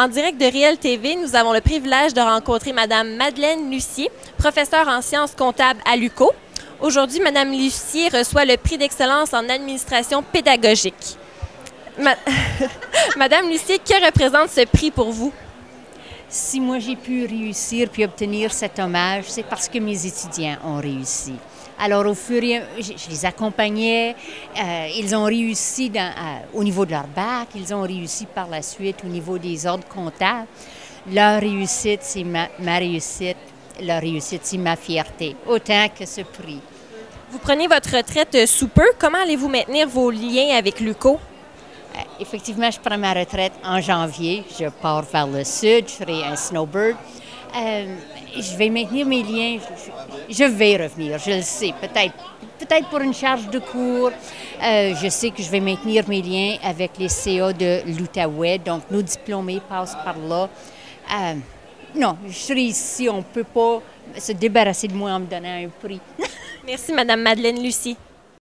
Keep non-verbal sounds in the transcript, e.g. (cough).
En direct de Réel TV, nous avons le privilège de rencontrer Madame Madeleine Lucier, professeure en sciences comptables à l'UCO. Aujourd'hui, Madame Lucier reçoit le prix d'excellence en administration pédagogique. (laughs) Madame Lucier, que représente ce prix pour vous? Si moi j'ai pu réussir puis obtenir cet hommage, c'est parce que mes étudiants ont réussi. Alors au fur et à mesure, je, les accompagnais, euh, ils ont réussi dans, au niveau de leur bac, ils ont réussi par la suite au niveau des ordres comptables. Leur réussite, c'est ma, ma réussite, leur réussite, c'est ma fierté, autant que ce prix. Vous prenez votre retraite sous peu. Comment allez-vous maintenir vos liens avec l'UCO? Euh, effectivement, je prends ma retraite en janvier. Je pars vers le sud, je ferai un snowbird. Euh, je vais maintenir mes liens. Je, vais revenir, je le sais. Peut-être peut-être pour une charge de cours. Euh, je sais que je vais maintenir mes liens avec les CA de l'Outaouais. Donc, nos diplômés passent par là. non, je serai ici. On ne peut pas se débarrasser de moi en me donnant un prix. (laughs) Merci, Madame Madeleine Lucie.